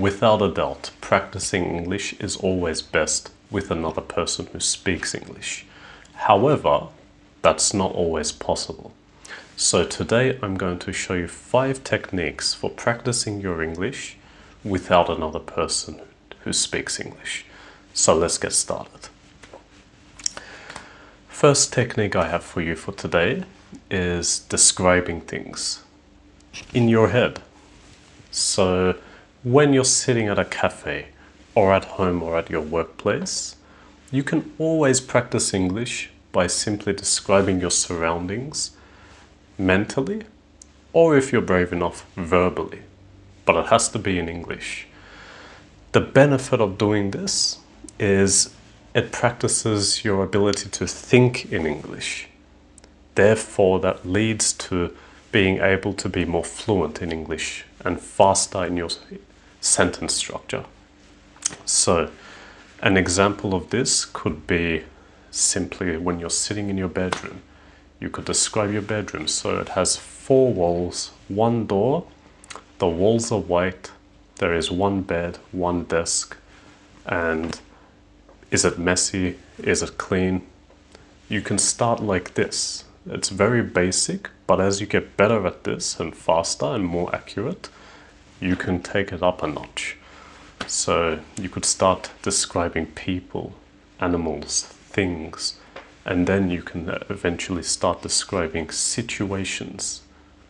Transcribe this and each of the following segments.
Without a doubt, practicing English is always best with another person who speaks English. However, that's not always possible. So today I'm going to show you five techniques for practicing your English without another person who speaks English. So let's get started. First technique I have for you for today is describing things in your head. So when you're sitting at a cafe or at home or at your workplace, you can always practice English by simply describing your surroundings mentally or if you're brave enough verbally, but it has to be in English. The benefit of doing this is it practices your ability to think in English. Therefore, that leads to being able to be more fluent in English and faster in your sentence structure. So, an example of this could be simply when you're sitting in your bedroom. You could describe your bedroom. So, it has four walls, one door, the walls are white, there is one bed, one desk, and is it messy? Is it clean? You can start like this. It's very basic, but as you get better at this and faster and more accurate, you can take it up a notch. So you could start describing people, animals, things, and then you can eventually start describing situations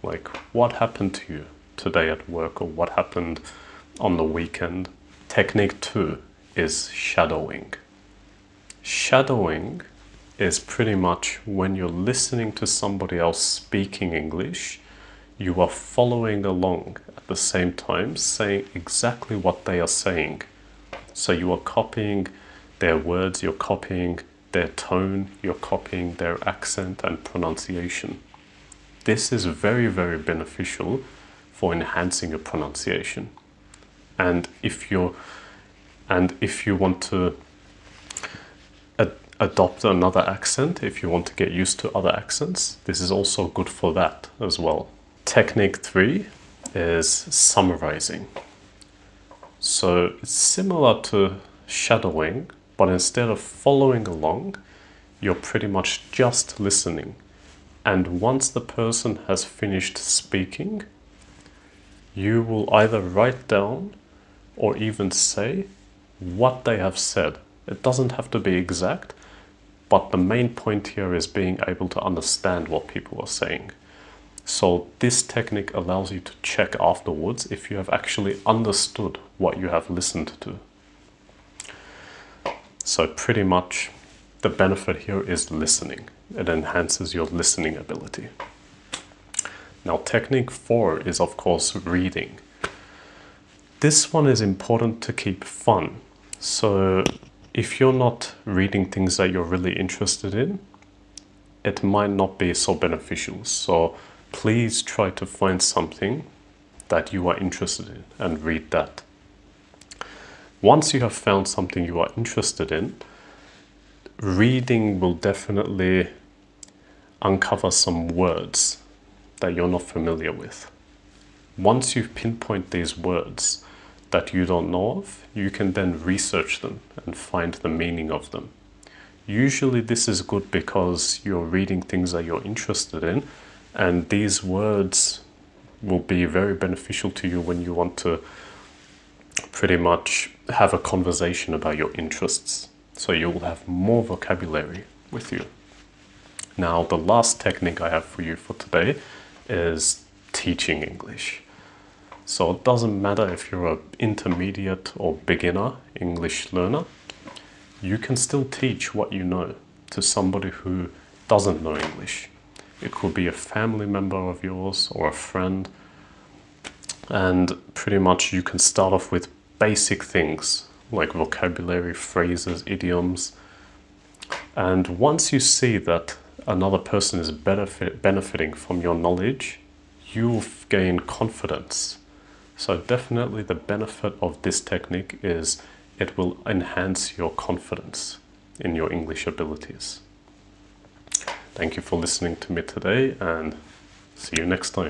like what happened to you today at work or what happened on the weekend. Technique two is shadowing. Shadowing is pretty much when you're listening to somebody else speaking English, you are following along at the same time, saying exactly what they are saying. So you are copying their words, you're copying their tone, you're copying their accent and pronunciation. This is very, very beneficial for enhancing your pronunciation. And if you're and if you want to adopt another accent if you want to get used to other accents. This is also good for that as well. Technique three is summarizing. So it's similar to shadowing, but instead of following along, you're pretty much just listening. And once the person has finished speaking, you will either write down or even say what they have said. It doesn't have to be exact, but the main point here is being able to understand what people are saying. So this technique allows you to check afterwards if you have actually understood what you have listened to. So pretty much the benefit here is listening. It enhances your listening ability. Now technique four is of course reading. This one is important to keep fun. So if you're not reading things that you're really interested in, it might not be so beneficial. So please try to find something that you are interested in and read that. Once you have found something you are interested in, reading will definitely uncover some words that you're not familiar with. Once you pinpoint these words, that you don't know of, you can then research them and find the meaning of them. Usually this is good because you're reading things that you're interested in and these words will be very beneficial to you when you want to pretty much have a conversation about your interests. So you'll have more vocabulary with you. Now the last technique I have for you for today is teaching English. So it doesn't matter if you're an intermediate or beginner English learner, you can still teach what you know to somebody who doesn't know English. It could be a family member of yours or a friend. And pretty much you can start off with basic things like vocabulary, phrases, idioms. And once you see that another person is benefit, benefiting from your knowledge, you'll gain confidence so definitely the benefit of this technique is it will enhance your confidence in your English abilities. Thank you for listening to me today and see you next time.